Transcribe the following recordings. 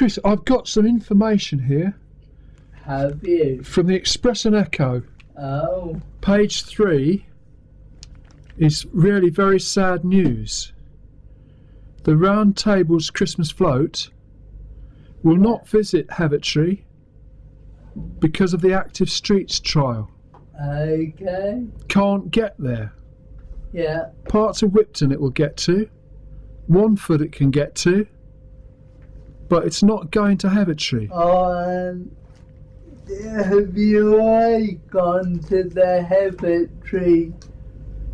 Chris, I've got some information here Have you? from the Express and Echo. Oh, Page three is really very sad news. The Round Table's Christmas float will not visit Heavitree because of the Active Streets trial. okay. Can't get there. Yeah. Parts of Whipton it will get to, Wonford it can get to, but it's not going to Heavitree. Oh, have you all gone to the Heavitree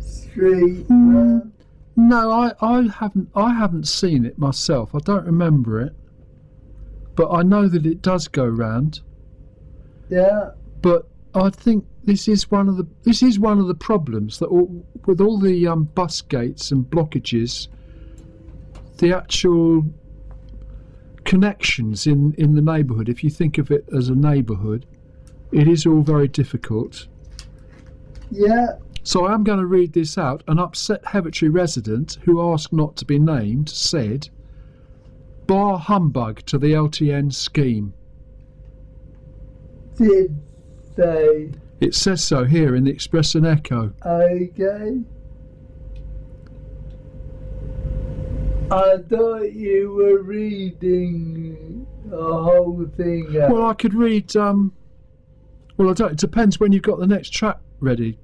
Street? Mm. No, I, I haven't I haven't seen it myself. I don't remember it. But I know that it does go round. Yeah. But I think this is one of the this is one of the problems that all, with all the um, bus gates and blockages, the actual connections in in the neighbourhood. If you think of it as a neighbourhood, it is all very difficult. Yeah. So I am going to read this out. An upset Heavitree resident who asked not to be named said, "Bar humbug to the LTN scheme." Did they? It says so here in the Express and Echo. Okay. I thought you were reading the whole thing. out. Well, I could read. Um, well, I don't. It depends when you've got the next track ready.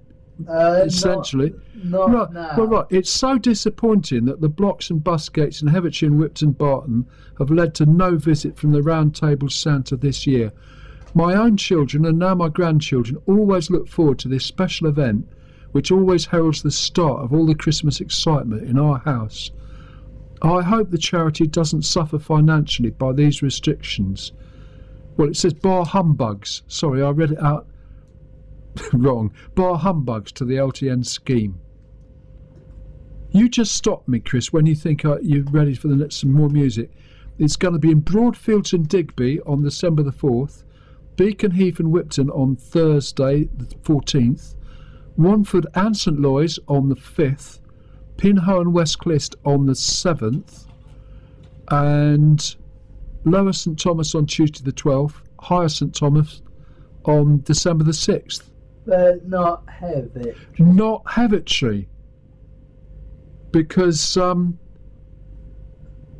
Uh, essentially. Not, right. now. Well, right. It's so disappointing that the blocks and bus gates in Heavitree and Whipton Barton have led to no visit from the Round Table Santa this year. My own children and now my grandchildren always look forward to this special event, which always heralds the start of all the Christmas excitement in our house. I hope the charity doesn't suffer financially by these restrictions. Well, it says bar humbugs. Sorry, I read it out wrong. Bar humbugs to the LTN scheme. You just stop me, Chris, when you think uh, you're ready for the next some more music. It's going to be in Broadfields and Digby on December the 4th, Beacon Heath and Whipton on Thursday the 14th, Wonford and St Loyes on the 5th, Pinhoe and West Clyst on the 7th, and Lower St Thomas on Tuesday the 12th, Higher St Thomas on December the 6th. but not heavy. Not Heavitree. Because um,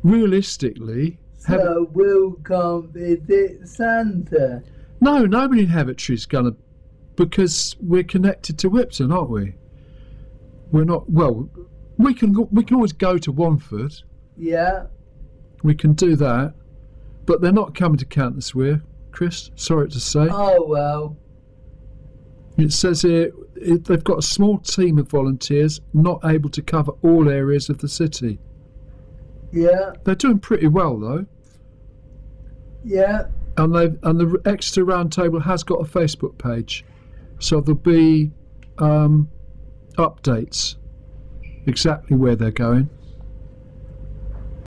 realistically, Hev- So we'll come visit Santa. no, nobody in Heavitree's going to, because we're connected to Whipton, aren't we? We're not. Well, we can go, we can always go to Wonford. Yeah. We can do that, but they're not coming to Countess Wear, Chris. Sorry to say. Oh well. It says here it, they've got a small team of volunteers not able to cover all areas of the city. Yeah. They're doing pretty well though. Yeah. and they and the Exeter Roundtable has got a Facebook page, so there'll be um, updates exactly where they're going.